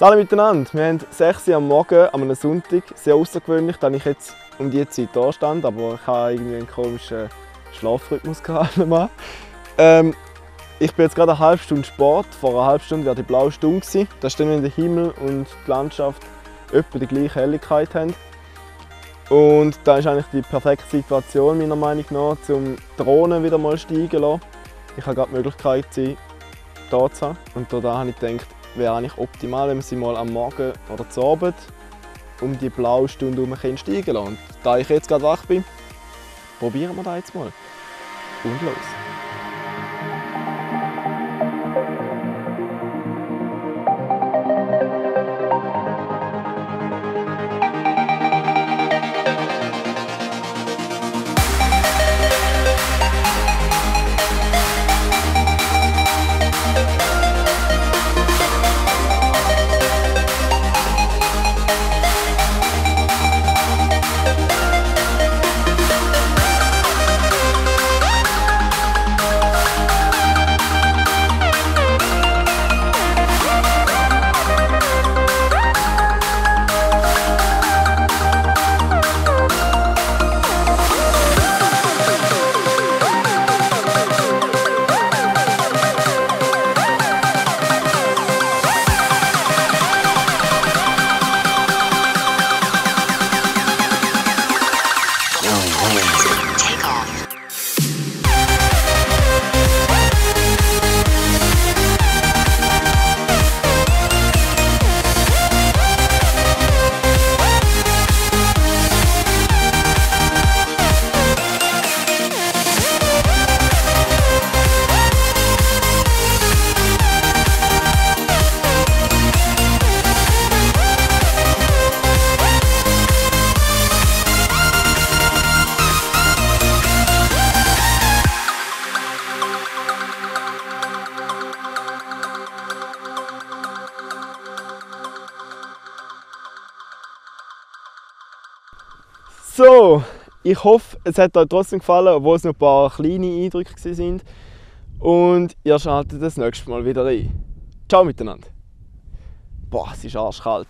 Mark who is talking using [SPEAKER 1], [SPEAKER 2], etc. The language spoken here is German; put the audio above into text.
[SPEAKER 1] Hallo miteinander, wir haben 6 Uhr am Morgen an einem Sonntag, sehr außergewöhnlich, da ich jetzt um diese Zeit da stand, aber ich habe irgendwie einen komischen Schlafrhythmus gehabt. Ähm, ich bin jetzt gerade eine halbe Stunde Sport, vor einer halben Stunde wäre die blaue Stunde gewesen. Da stehen wir in der Himmel und die Landschaft etwa die gleiche Helligkeit haben. Und da ist eigentlich die perfekte Situation meiner Meinung nach, um Drohnen wieder mal steigen zu lassen. Ich habe gerade die Möglichkeit, sie hier zu haben. Und da habe ich gedacht, wäre eigentlich optimal, wenn wir sie mal am Morgen oder zu Abend um die blaue Stunde herum steigen lassen. Und da ich jetzt gerade wach bin, probieren wir das jetzt mal. Und los! So, ich hoffe, es hat euch trotzdem gefallen, obwohl es noch ein paar kleine Eindrücke waren. Und ihr schaltet das nächste Mal wieder ein. Ciao miteinander. Boah, es ist arschkalt.